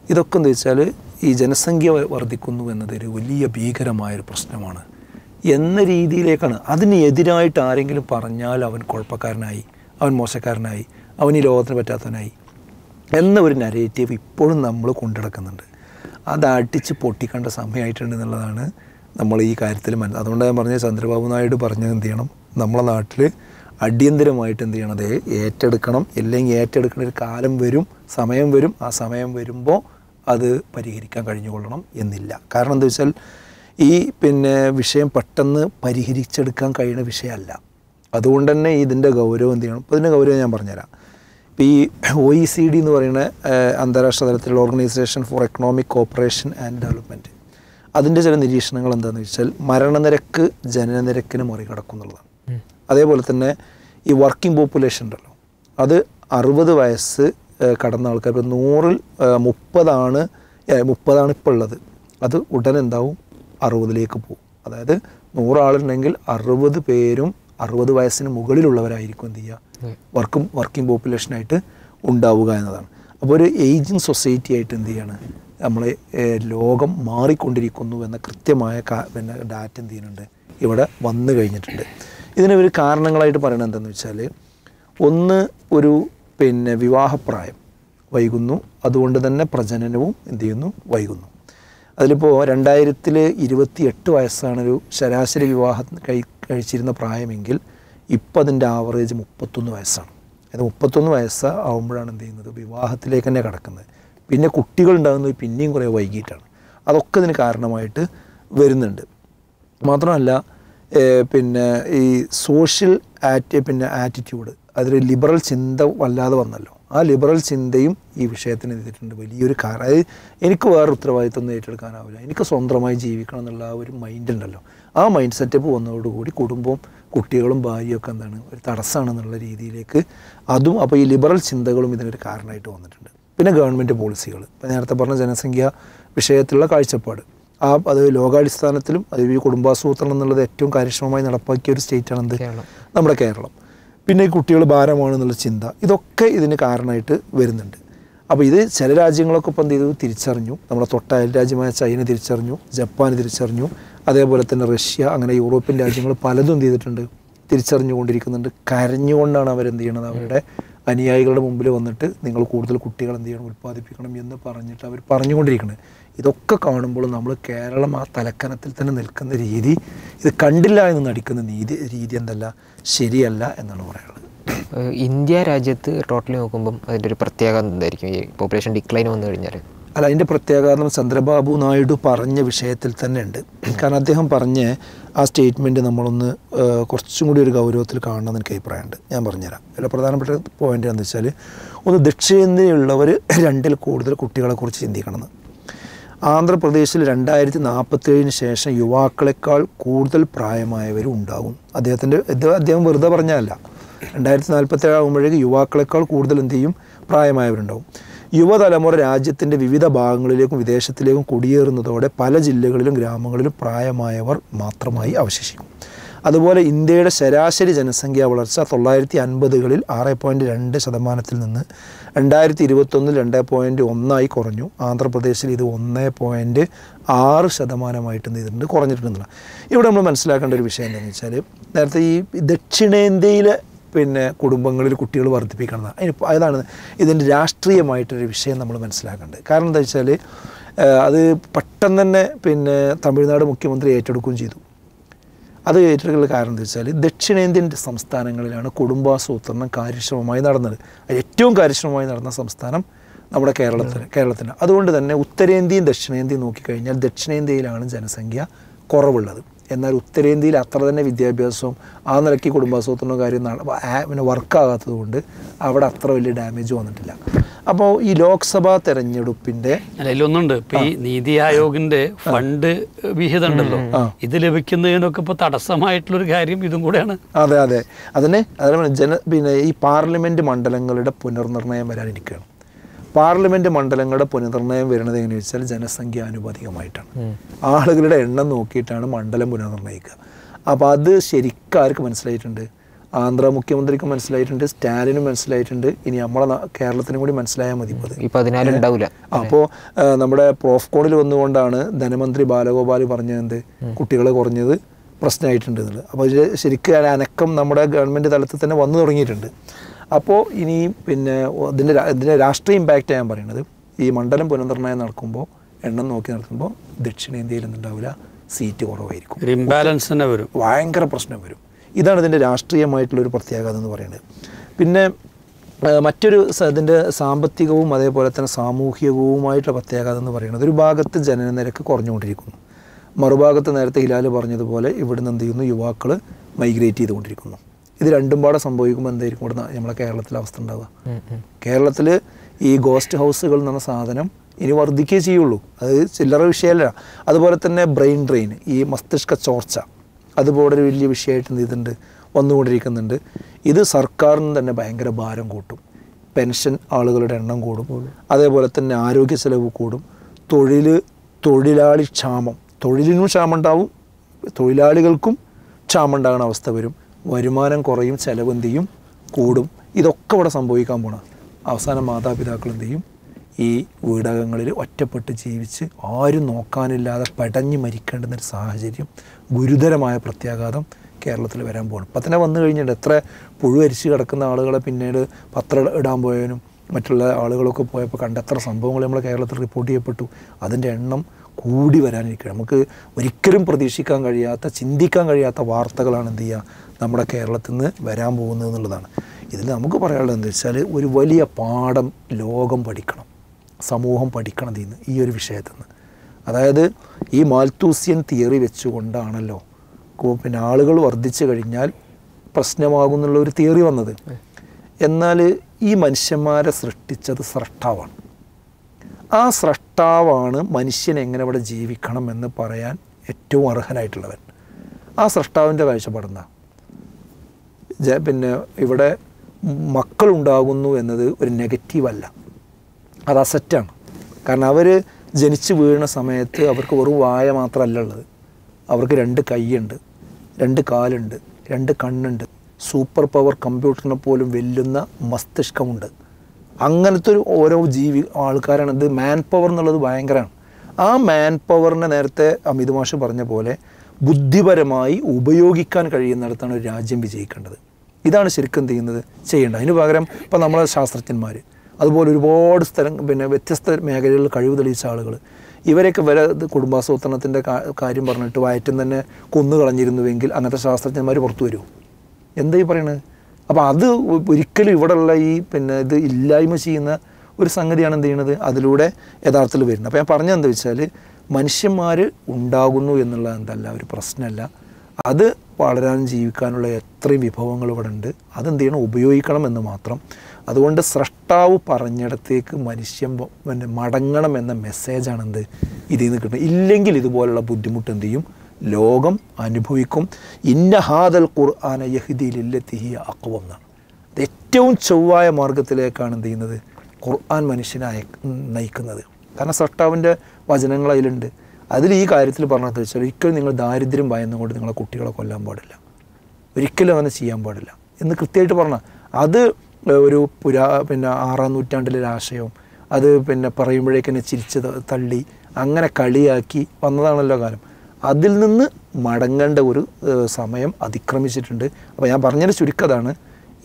ഇതൊക്കെ എന്താ വെച്ചാൽ ഈ ജനസംഖ്യ വർദ്ധിക്കുന്നു എന്നതൊരു വലിയ ഭീകരമായൊരു പ്രശ്നമാണ്. എന്ന രീതിയിലേക്കാണ്. അതിന് എതിരായിട്ട് ആരെങ്കിലും പറഞ്ഞാൽ അവൻ കുഴപ്പക്കാരനായി. അവൻ മോശക്കാരനായി. അവൻ ഈ ലോകത്തിന് പറ്റാത്തവനായി. എന്ന ഒരു നരേറ്റീവ് ഇപ്പോഴും നമ്മൾ കൊണ്ടുനടക്കുന്നുണ്ട്. അത് അടിച്ച് പൊട്ടിക്കേണ്ട സമയമായിട്ടുണ്ട് എന്നുള്ളതാണ് നമ്മൾ ഈ കാര്യത്തിൽ മനസ്സിൽ അതുകൊണ്ട് ഞാൻ പറഞ്ഞ ചന്ദ്രബാബു നായിഡു പറഞ്ഞത് എന്ത് ചെയ്യണം? നമ്മളെ നാട്ടിൽ അടിയന്തരമായിട്ട് എന്ത് ചെയ്യണം? അത് ഏറ്റെടുക്കണം. അല്ലെങ്കിൽ ഏറ്റെടുക്കേണ്ട ഒരു കാലം വരും സമയം വരും. ആ സമയം വരുമ്പോൾ അത് പരിഹരിക്കാൻ കഴിഞ്ഞുകൊള്ളണം എന്നില്ല. കാരണം എന്താ വെച്ചാൽ ഈ പിന്നെ വിഷയം പെട്ടെന്ന് പരിഹരിച്ചെടുക്കാൻ കഴിയുന്ന വിഷയമല്ല. അതുകൊണ്ട് തന്നെ ഇതിന്റെ ഗൗരവം എന്ത് ചെയ്യണം? അപ്പോൾ ഇതിന്റെ ഗൗരവം ഞാൻ പറഞ്ഞുതരാം. ഇപ്പോൾ ഈ ഒ ഇ സി ഡി എന്ന് പറയുന്ന അന്താരാഷ്ട്ര തലത്തിലുള്ള organisation for economic cooperation and development. അതിന്റെ ചില നിരീക്ഷണങ്ങൾ എന്താണെന്ന് വെച്ചാൽ മരണനിരക്ക് ജനനനിരക്കിന് മറികടക്കും എന്നുള്ളതാണ്. അതേപോലെ തന്നെ ഈ വർക്കിംഗ് പോപ്പുലേഷൻ ഉണ്ടല്ലോ. അത് അറുപത് വയസ്സ് കടന്ന ആൾക്കാർ. ഇപ്പോൾ നൂറിൽ മുപ്പതാണ് മുപ്പതാണ് ഇപ്പോൾ ഉള്ളത്. അത് ഉടനെ എന്താവും അറുപതിലേക്ക് പോകും. അതായത് നൂറാളുണ്ടെങ്കിൽ അറുപത് പേരും അറുപത് വയസ്സിന് മുകളിലുള്ളവരായിരിക്കും എന്ത് ചെയ്യുക? വർക്കും വർക്കിംഗ് പോപ്പുലേഷനായിട്ട് ഉണ്ടാവുക എന്നതാണ്. അപ്പോൾ ഒരു ഏജിങ് സൊസൈറ്റി ആയിട്ട് എന്ത് ചെയ്യാണ്? നമ്മളെ ലോകം മാറിക്കൊണ്ടിരിക്കുന്നു എന്ന കൃത്യമായ പിന്നെ ഡാറ്റ എന്ത് ചെയ്യുന്നുണ്ട്? ഇവിടെ വന്നു കഴിഞ്ഞിട്ടുണ്ട്. ഇതിന് ഒരു കാരണങ്ങളായിട്ട് പറയുന്നത് എന്താണെന്ന് വെച്ചാൽ ഒന്ന് ഒരു പിന്നെ വിവാഹപ്രായം. വൈകുന്നു. അതുകൊണ്ട് തന്നെ പ്രജനനവും എന്ത് ചെയ്യുന്നു? വൈകുന്നു. അതിലിപ്പോൾ രണ്ടായിരത്തിൽ ഇരുപത്തി എട്ട് വയസ്സാണ് ഒരു ശരാശരി വിവാഹം കഴി കഴിച്ചിരുന്ന പ്രായമെങ്കിൽ ഇപ്പം അതിന്റെ ആവറേജ് മുപ്പത്തൊന്ന് വയസ്സാണ്. അത് മുപ്പത്തൊന്ന് വയസ്സ് ആകുമ്പോഴാണ് എന്ത് ചെയ്യുന്നത്? വിവാഹത്തിലേക്ക് തന്നെ കിടക്കുന്നത്. പിന്നെ കുട്ടികൾ ഉണ്ടാകുന്നത് പിന്നെയും കുറേ വൈകിട്ടാണ്. അതൊക്കെ ഇതിന് കാരണമായിട്ട് വരുന്നുണ്ട്. മാത്രമല്ല പിന്നെ ഈ സോഷ്യൽ ആറ്റി പിന്നെ ആറ്റിറ്റ്യൂഡ് അതിൽ ലിബറൽ ചിന്ത വല്ലാതെ വന്നല്ലോ. ആ ലിബറൽ ചിന്തയും ഈ വിഷയത്തിന് എതിരിട്ടുണ്ട്. വലിയൊരു കാരണം അതായത് എനിക്ക് വേറെ ഉത്തരവാദിത്വം ഏറ്റെടുക്കാനാവില്ല. എനിക്ക് സ്വന്തമായി ജീവിക്കണം എന്നുള്ള ആ ഒരു മൈൻഡ് ഉണ്ടല്ലോ. ആ മൈൻഡ് സെറ്റപ്പ് വന്നതോടുകൂടി കുടുംബവും കുട്ടികളും ഭാര്യയൊക്കെ എന്താണ് ഒരു തടസ്സമാണെന്നുള്ള രീതിയിലേക്ക് അതും അപ്പോൾ ഈ ലിബറൽ ചിന്തകളും ഇതിനൊരു കാരണമായിട്ട് വന്നിട്ടുണ്ട്. പിന്നെ ഗവൺമെന്റ് പോളിസികൾ ഇപ്പം നേരത്തെ പറഞ്ഞ ജനസംഖ്യ വിഷയത്തിലുള്ള കാഴ്ചപ്പാട്. ആ അത് ലോകാടിസ്ഥാനത്തിലും അത് ഈ കുടുംബാസൂത്രണം എന്നുള്ളത് ഏറ്റവും കാര്യക്ഷമമായി നടപ്പാക്കിയ ഒരു സ്റ്റേറ്റാണ് എന്ത് നമ്മുടെ കേരളം. പിന്നെ കുട്ടികൾ ഭാരമാണെന്നുള്ള ചിന്ത ഇതൊക്കെ ഇതിന് കാരണമായിട്ട് വരുന്നുണ്ട്. അപ്പോൾ ഇത് ചില രാജ്യങ്ങളൊക്കെ ഇപ്പം എന്ത് ചെയ്തു തിരിച്ചറിഞ്ഞു. നമ്മുടെ തൊട്ടയൽ രാജ്യമായ ചൈന തിരിച്ചറിഞ്ഞു ജപ്പാൻ തിരിച്ചറിഞ്ഞു അതേപോലെ തന്നെ റഷ്യ അങ്ങനെ യൂറോപ്യൻ രാജ്യങ്ങൾ പലതും എന്ത് ചെയ്തിട്ടുണ്ട്? തിരിച്ചറിഞ്ഞുകൊണ്ടിരിക്കുന്നുണ്ട് കരഞ്ഞുകൊണ്ടാണ് അവരെന്ത് ചെയ്യണത്? അവരുടെ അനുയായികളുടെ മുമ്പിൽ വന്നിട്ട് നിങ്ങൾ കൂടുതൽ കുട്ടികൾ എന്ത് ചെയ്യണം? ഉൽപ്പാദിപ്പിക്കണം എന്ന് പറഞ്ഞിട്ട് അവർ പറഞ്ഞുകൊണ്ടിരിക്കുന്നത് ഇതൊക്കെ കാണുമ്പോൾ നമ്മൾ കേരളം ആ തലക്കനത്തിൽ തന്നെ നിൽക്കുന്ന രീതി ഇത് കണ്ടില്ല എന്ന് നടിക്കുന്ന നീതി രീതി എന്തല്ല ശരിയല്ല എന്നാണ് പറയുന്നത് ഇന്ത്യ രാജ്യത്ത് ടോട്ടലി നോക്കുമ്പം അതിന്റെ ഒരു പ്രത്യേകത എന്തായിരിക്കും? ഈ പോപ്പുലേഷൻ ഡിക്ലൈൻ വന്നു കഴിഞ്ഞാൽ? അല്ല അതിന്റെ പ്രത്യാഘാതം ചന്ദ്രബാബു നായിഡു പറഞ്ഞ വിഷയത്തിൽ തന്നെ ഉണ്ട്. കാരണം അദ്ദേഹം പറഞ്ഞ ആ സ്റ്റേറ്റ്മെന്റ് നമ്മളൊന്ന് കുറച്ചും കൂടി ഒരു ഗൗരവത്തിൽ കാണണമെന്ന് എനിക്ക് അഭിപ്രായമുണ്ട്. ഞാൻ പറഞ്ഞുതരാം. അതിൽ പ്രധാനപ്പെട്ട പോയിന്റ് എന്താണെന്ന് വെച്ചാൽ ഒന്ന് ദക്ഷിണേന്ത്യയുള്ളവർ രണ്ടിൽ കൂടുതൽ കുട്ടികളെക്കുറിച്ച് ചിന്തിക്കണമെന്ന് ആന്ധ്രാപ്രദേശിൽ രണ്ടായിരത്തി നാൽപ്പത്തേഴിന് ശേഷം യുവാക്കളെക്കാൾ കൂടുതൽ പ്രായമായവരും ഉണ്ടാകും. അദ്ദേഹത്തിന്റെ അദ്ദേഹം വെറുതെ പറഞ്ഞതല്ല. രണ്ടായിരത്തി നാൽപ്പത്തേഴ് ആകുമ്പോഴേക്ക് യുവാക്കളെക്കാൾ കൂടുതൽ എന്ത് ചെയ്യും? പ്രായമായവരുണ്ടാവും യുവതലമുറ രാജ്യത്തിന്റെ വിവിധ ഭാഗങ്ങളിലേക്കും വിദേശത്തിലേക്കും കുടിയേറുന്നതോടെ പല ജില്ലകളിലും ഗ്രാമങ്ങളിലും പ്രായമായവർ മാത്രമായി അവശേഷിക്കും. അതുപോലെ ഇന്ത്യയുടെ ശരാശരി ജനസംഖ്യാ വളർച്ച തൊള്ളായിരത്തി അൻപതുകളിൽ ആറ് പോയിന്റ് രണ്ട് ശതമാനത്തിൽ നിന്ന് രണ്ടായിരത്തി ഇരുപത്തൊന്നിൽ രണ്ട് പോയിന്റ് ഒന്നായി കുറഞ്ഞു. ആന്ധ്രാപ്രദേശിൽ ഇത് ഒന്ന് പോയിന്റ് ആറ് ശതമാനമായിട്ട് ചെയ്തിട്ടുണ്ട് കുറഞ്ഞിട്ടുണ്ടെന്നുള്ള ഇവിടെ നമ്മൾ മനസ്സിലാക്കേണ്ട ഒരു വിഷയം എന്താണെന്ന് വെച്ചാൽ നേരത്തെ ഈ ദക്ഷിണേന്ത്യയിലെ പിന്നെ കുടുംബങ്ങളിൽ കുട്ടികൾ വർദ്ധിപ്പിക്കണം അതിന് അതാണ് ഇതിന്റെ രാഷ്ട്രീയമായിട്ടൊരു വിഷയം നമ്മൾ മനസ്സിലാക്കേണ്ടത്. കാരണം എന്താ വെച്ചാൽ അത് പെട്ടെന്ന് തന്നെ പിന്നെ തമിഴ്നാട് മുഖ്യമന്ത്രി ഏറ്റെടുക്കുകയും ചെയ്തു. അത് ഏറ്റെടുക്കുന്ന കാരണം എന്താ വെച്ചാൽ ദക്ഷിണേന്ത്യൻ സംസ്ഥാനങ്ങളിലാണ് കുടുംബാസൂത്രണം കാര്യക്ഷമമായി നടന്നത്. ഏറ്റവും കാര്യക്ഷമമായി നടന്ന സംസ്ഥാനം നമ്മുടെ കേരളത്തിൽ കേരളത്തിന് അതുകൊണ്ട് തന്നെ ഉത്തരേന്ത്യയും ദക്ഷിണേന്ത്യയും നോക്കിക്കഴിഞ്ഞാൽ ദക്ഷിണേന്ത്യയിലാണ് ജനസംഖ്യ കുറവുള്ളത്. എന്നാൽ ഉത്തരേന്ത്യയിൽ അത്ര തന്നെ വിദ്യാഭ്യാസവും ആ നിലയ്ക്ക് കുടുംബാസൂത്രണവും കാര്യം പിന്നെ വർക്കാകാത്തത് കൊണ്ട് അവിടെ അത്ര വലിയ ഡാമേജ് വന്നിട്ടില്ല. അപ്പോൾ ഈ ലോക്സഭാ തെരഞ്ഞെടുപ്പിന്റെ അതിലൊന്നുണ്ട് ഇപ്പൊ ഈ നീതി ആയോഗിന്റെ ഫണ്ട് വിഹിതം ഉണ്ടല്ലോ ഇത് ലഭിക്കുന്നതിനൊക്കെ ഇപ്പൊ തടസ്സമായിട്ടുള്ളൊരു കാര്യം ഇതും കൂടെയാണ്. അതെ അതെ. അതിന് അതേപോലെ ജന പിന്നെ ഈ പാർലമെന്റ് മണ്ഡലങ്ങളുടെ പുനർനിർണയം വരാനിരിക്കുകയാണ്. പാർലമെന്റ് മണ്ഡലങ്ങളുടെ പുനർനിർണയം വരുന്നത് എങ്ങനെയാണെന്ന് വെച്ചാൽ ജനസംഖ്യ അനുപാതികമായിട്ടാണ് ആളുകളുടെ എണ്ണം നോക്കിയിട്ടാണ് മണ്ഡലം പുനർനിർണയിക്കുക അപ്പോൾ അത് ശരിക്കും ആർക്ക് മനസ്സിലായിട്ടുണ്ട്? ആന്ധ്ര മുഖ്യമന്ത്രിക്ക് മനസ്സിലായിട്ടുണ്ട് സ്റ്റാലിനും മനസ്സിലായിട്ടുണ്ട്. ഇനി നമ്മളെ കേരളത്തിനും കൂടി മനസ്സിലായാൽ മതി ഉണ്ടാവില്ല അപ്പോൾ നമ്മുടെ പ്രോഫ്കോണിൽ വന്നുകൊണ്ടാണ് ധനമന്ത്രി ബാലഗോപാൽ പറഞ്ഞത് കുട്ടികളെ കുറഞ്ഞത് പ്രശ്നമായിട്ടുണ്ട് എന്നുള്ളത്. അപ്പോൾ ശരിക്കും അനക്കം നമ്മുടെ ഗവൺമെന്റ് തലത്തിൽ തന്നെ വന്നു തുടങ്ങിയിട്ടുണ്ട്. അപ്പോൾ ഇനി പിന്നെ അതിന്റെ ഇതിന്റെ രാഷ്ട്രീയ ഇമ്പാക്റ്റ് ഞാൻ പറയുന്നത് ഈ മണ്ഡലം പുനർനിർണയം നടക്കുമ്പോൾ എണ്ണം നോക്കി നടത്തുമ്പോൾ ദക്ഷിണേന്ത്യയിൽ ഒന്നുണ്ടാവില്ല സീറ്റ് കുറവായിരിക്കും. ഇംബാലൻസ് തന്നെ വരും. ഭയങ്കര പ്രശ്നം വരും. ഇതാണ് ഇതിന്റെ രാഷ്ട്രീയമായിട്ടുള്ളൊരു പ്രത്യേകത എന്ന് പറയുന്നത്. പിന്നെ മറ്റൊരു ഇതിന്റെ സാമ്പത്തികവും അതേപോലെ തന്നെ സാമൂഹികവുമായിട്ടുള്ള പ്രത്യേകത എന്ന് പറയുന്നത് ഒരു ഭാഗത്ത് ജനന നിരക്ക് കുറഞ്ഞുകൊണ്ടിരിക്കുന്നു. മറുഭാഗത്ത് നേരത്തെ ഹിലാൽ പറഞ്ഞതുപോലെ ഇവിടുന്ന് എന്ത് ചെയ്യുന്നു? യുവാക്കൾ മൈഗ്രേറ്റ് ചെയ്തുകൊണ്ടിരിക്കുന്നു. ഇത് രണ്ടും പാടെ സംഭവിക്കുമ്പോൾ എന്തായിരിക്കും ഇവിടെ നമ്മളെ കേരളത്തിലെ അവസ്ഥ ഉണ്ടാവുക? കേരളത്തിൽ ഈ ഗോസ്റ്റ് ഹൗസുകൾ എന്ന സാധനം ഇനി വർദ്ധിക്കുകയേ ചെയ്യുള്ളൂ. അത് ചില്ലറ വിഷയമല്ല. അതുപോലെ തന്നെ ബ്രെയിൻ ഡ്രെയിൻ ഈ മസ്തിഷ്ക ചോർച്ച. അതുപോലെ ഒരു വലിയ വിഷയമായിട്ട് എന്ത് ചെയ്തിട്ടുണ്ട്? വന്നുകൊണ്ടിരിക്കുന്നുണ്ട്. ഇത് സർക്കാരിന് തന്നെ ഭയങ്കര ഭാരം കൂട്ടും. പെൻഷൻ ആളുകളുടെ എണ്ണം കൂടും. അതേപോലെ തന്നെ ആരോഗ്യ ചെലവ് കൂടും. തൊഴിൽ തൊഴിലാളി ക്ഷാമം. തൊഴിലിനും ക്ഷാമം ഉണ്ടാവും. തൊഴിലാളികൾക്കും ക്ഷാമം ഉണ്ടാകുന്ന അവസ്ഥ വരും. വരുമാനം കുറയും ചെലവ് ചെയ്യും? കൂടും. ഇതൊക്കെ ഇവിടെ സംഭവിക്കാൻ പോണ. അവസാനം മാതാപിതാക്കൾ എന്ത് ചെയ്യും? ഈ വീടകങ്ങളിൽ ഒറ്റപ്പെട്ട് ജീവിച്ച് ആരും നോക്കാനില്ലാതെ പടഞ്ഞ് മരിക്കേണ്ടുന്ന ഒരു സാഹചര്യം ഗുരുതരമായ പ്രത്യാഘാതം കേരളത്തിൽ വരാൻ പോകണം അപ്പം തന്നെ വന്നു കഴിഞ്ഞിട്ട് എത്ര പുഴുവരിച്ച് കിടക്കുന്ന ആളുകളെ പിന്നീട് പത്രം ഇടാൻ പോയതിനും മറ്റുള്ള ആളുകളൊക്കെ പോയപ്പോൾ കണ്ട എത്ര സംഭവങ്ങൾ നമ്മൾ കേരളത്തിൽ റിപ്പോർട്ട് ചെയ്യപ്പെട്ടു. അതിന്റെ എണ്ണം കൂടി വരാനിരിക്കുകയാണ്. നമുക്ക് ഒരിക്കലും പ്രതീക്ഷിക്കാൻ കഴിയാത്ത ചിന്തിക്കാൻ കഴിയാത്ത വാർത്തകളാണ് എന്ത് ചെയ്യുക? നമ്മുടെ കേരളത്തിൽ നിന്ന് വരാൻ പോകുന്നത് എന്നുള്ളതാണ്. ഇതിൽ നമുക്ക് പറയാനുള്ളത് എന്താ വെച്ചാൽ ഒരു വലിയ പാഠം ലോകം പഠിക്കണം. സമൂഹം പഠിക്കണം ഇതിൽ നിന്ന് ഈ ഒരു വിഷയത്തിൽ നിന്ന്. അതായത് ഈ മാൽത്തൂസ്യൻ തിയറി വെച്ചുകൊണ്ടാണല്ലോ പിന്നെ ആളുകൾ വർദ്ധിച്ചു കഴിഞ്ഞാൽ പ്രശ്നമാകുന്നുള്ള ഒരു തിയറി വന്നത്. എന്നാൽ ഈ മനുഷ്യന്മാരെ സൃഷ്ടിച്ചത് സ്രഷ്ടാവാണ്. ആ സ്രഷ്ടാവാണ് മനുഷ്യൻ എങ്ങനെ ഇവിടെ ജീവിക്കണം എന്ന് പറയാൻ ഏറ്റവും അർഹനായിട്ടുള്ളവൻ. ആ സ്രഷ്ടാവിന്റെ കാഴ്ചപ്പാടുന്ന പിന്നെ ഇവിടെ മക്കളുണ്ടാകുന്നു എന്നത് ഒരു നെഗറ്റീവല്ല. അത് അസറ്റാണ്. കാരണം അവർ ജനിച്ചു വീഴുന്ന സമയത്ത് അവർക്ക് ഒരു വായ മാത്രമല്ല ഉള്ളത്. അവർക്ക് രണ്ട് കൈയുണ്ട് രണ്ട് കാലുണ്ട് രണ്ട് കണ്ണുണ്ട്. സൂപ്പർ പവർ കമ്പ്യൂട്ടറിനെ പോലും വെല്ലുന്ന മസ്തിഷ്കമുണ്ട്. അങ്ങനത്തെ ഒരു ഓരോ ജീവി ആൾക്കാരാണ്. ഇത് മാൻ പവർ എന്നുള്ളത് ഭയങ്കരമാണ് ആ മാൻ പവറിനെ നേരത്തെ അമിത് മാഷ് പറഞ്ഞ പോലെ ബുദ്ധിപരമായി ഉപയോഗിക്കാൻ കഴിയുന്നിടത്താണ് ഒരു രാജ്യം വിജയിക്കേണ്ടത്. ഇതാണ് ശരിക്കും ചെയ്യുന്നത്? ചെയ്യേണ്ടത്. അതിന് പകരം ഇപ്പം നമ്മളെ ശാസ്ത്രജ്ഞന്മാർ അതുപോലെ ഒരുപാട് സ്ഥലം പിന്നെ വ്യത്യസ്ത മേഖലകളിൽ കഴിവ് തെളിയിച്ച ആളുകൾ ഇവരെയൊക്കെ വരെ കുടുംബാസൂത്രണത്തിന്റെ കാര്യം പറഞ്ഞിട്ട് വയറ്റും തന്നെ കൊന്നു കളഞ്ഞിരുന്നുവെങ്കിൽ അങ്ങനത്തെ ശാസ്ത്രജ്ഞന്മാർ പുറത്തു വരുമോ എന്താ ഈ പറയണത്? അപ്പോൾ അത് ഒരിക്കലും ഇവിടെയുള്ള ഈ പിന്നെ ഇത് ഇല്ലായ്മ ചെയ്യുന്ന ഒരു സംഗതിയാണ് എന്ത് ചെയ്യുന്നത് അതിലൂടെ യഥാർത്ഥത്തിൽ വരുന്നത്. അപ്പോൾ ഞാൻ പറഞ്ഞത് എന്താ വെച്ചാൽ മനുഷ്യന്മാർ ഉണ്ടാകുന്നു എന്നുള്ള എന്തല്ല ഒരു പ്രശ്നമല്ല. അത് വളരാനും ജീവിക്കാനുള്ള എത്രയും വിഭവങ്ങൾ ഇവിടെ ഉണ്ട് അതെന്ത് ചെയ്യണം? ഉപയോഗിക്കണം എന്ന് മാത്രം. അതുകൊണ്ട് സ്രഷ്ടാവ് പറഞ്ഞിടത്തേക്ക് മനുഷ്യൻ പിന്നെ മടങ്ങണം എന്ന മെസ്സേജാണ് എന്ത്? ഇതിൽ നിന്ന് കിട്ടുന്നത്. ഇല്ലെങ്കിൽ ഇതുപോലുള്ള ബുദ്ധിമുട്ട് എന്ത് ചെയ്യും? ലോകം അനുഭവിക്കും. ഇന്ന ഹാദൽ ഖുർആാന യഹ്ദിലില്ലത്തിഹി അക്വം എന്നാണ്. ഏറ്റവും ചൊവ്വായ മാർഗത്തിലേക്കാണ് എന്ത് ചെയ്യുന്നത്? ഖുർആൻ മനുഷ്യനെ നയിക്കുന്നത്. കാരണം സൃഷ്ടാവിന്റെ വചനങ്ങൾ അതിലുണ്ട്. അതിൽ ഈ കാര്യത്തിൽ പറഞ്ഞത് വെച്ചാൽ ഒരിക്കലും നിങ്ങൾ ദാരിദ്ര്യം ഭയന്നുകൊണ്ട് നിങ്ങളെ കുട്ടികളെ കൊല്ലാൻ പാടില്ല. ഒരിക്കലും അങ്ങനെ ചെയ്യാൻ പാടില്ല. എന്ന് കൃത്യമായിട്ട് പറഞ്ഞ അത് ഒരു പുരാ പിന്നെ ആറാം നൂറ്റാണ്ടിലെ ആശയവും അത് പിന്നെ പറയുമ്പോഴേക്കന്നെ ചിരിച്ച് തള്ളി. അങ്ങനെ കളിയാക്കി വന്നതാണല്ലോ കാലം. അതിൽ നിന്ന് മടങ്ങേണ്ട ഒരു സമയം അതിക്രമിച്ചിട്ടുണ്ട്. അപ്പോൾ ഞാൻ പറഞ്ഞതിന് ചുരുക്കതാണ്.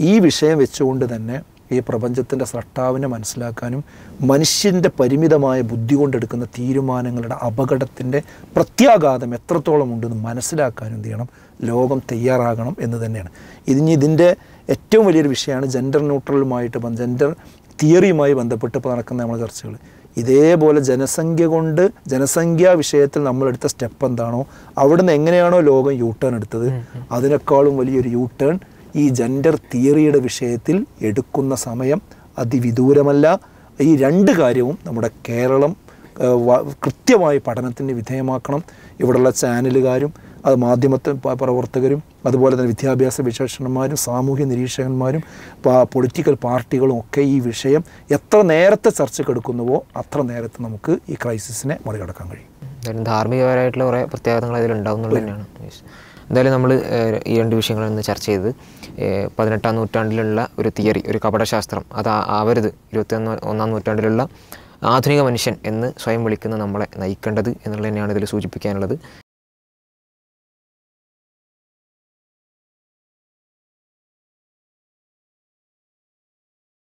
ഈ വിഷയം വെച്ചുകൊണ്ട് തന്നെ ഈ പ്രപഞ്ചത്തിന്റെ സ്രഷ്ടാവിനെ മനസ്സിലാക്കാനും മനുഷ്യന്റെ പരിമിതമായ ബുദ്ധി കൊണ്ടെടുക്കുന്ന തീരുമാനങ്ങളുടെ അപകടത്തിന്റെ പ്രത്യാഘാതം എത്രത്തോളം ഉണ്ടെന്ന് മനസ്സിലാക്കാനും എന്ത് ചെയ്യണം ലോകം തയ്യാറാകണം എന്ന് തന്നെയാണ്. ഇതിന് ഇതിന്റെ ഏറ്റവും വലിയൊരു വിഷയമാണ് ജെൻഡർ ന്യൂട്രലുമായിട്ട് ജെൻഡർ തിയറിയുമായി ബന്ധപ്പെട്ട് നടക്കുന്ന നമ്മുടെ ചർച്ചകൾ ഇതേപോലെ ജനസംഖ്യ കൊണ്ട് ജനസംഖ്യാ വിഷയത്തിൽ നമ്മൾ നമ്മളെടുത്ത സ്റ്റെപ്പ് എന്താണോ അവിടുന്ന് എങ്ങനെയാണോ ലോകം യൂ ടേൺ എടുത്തത് അതിനേക്കാളും വലിയൊരു യൂ ടേൺ ഈ ജെൻഡർ തിയറിയുടെ വിഷയത്തിൽ എടുക്കുന്ന സമയം അതിവിദൂരമല്ല. ഈ രണ്ട് കാര്യവും നമ്മുടെ കേരളം കൃത്യമായി പഠനത്തിന് വിധേയമാക്കണം. ഇവിടെയുള്ള ചാനലുകാരും അത് മാധ്യമത്തെ പ്രവർത്തകരും അതുപോലെ തന്നെ വിദ്യാഭ്യാസ വിശേഷണന്മാരും സാമൂഹ്യ നിരീക്ഷകന്മാരും പൊളിറ്റിക്കൽ പാർട്ടികളും ഒക്കെ ഈ വിഷയം എത്ര നേരത്തെ ചർച്ചക്കെടുക്കുന്നുവോ അത്ര നേരത്തെ നമുക്ക് ഈ ക്രൈസിസിനെ മറികടക്കാൻ കഴിയും. എന്തായാലും ധാർമ്മികപരമായിട്ടുള്ള കുറേ പ്രത്യാഘാതങ്ങൾ അതിലുണ്ടാവും എന്നുള്ളത് തന്നെയാണ്. എന്തായാലും നമ്മൾ ഈ രണ്ട് വിഷയങ്ങളിൽ നിന്ന് ചർച്ച ചെയ്ത് പതിനെട്ടാം നൂറ്റാണ്ടിലുള്ള ഒരു തിയറി ഒരു കപടശാസ്ത്രം അത് ആവരുത് ഇരുപത്തി ഒന്നാം നൂറ്റാണ്ടിലുള്ള ആധുനിക മനുഷ്യൻ എന്ന് സ്വയം വിളിക്കുന്ന നമ്മളെ നയിക്കേണ്ടത് എന്നുള്ളത് തന്നെയാണ് ഇതിൽ സൂചിപ്പിക്കാനുള്ളത്.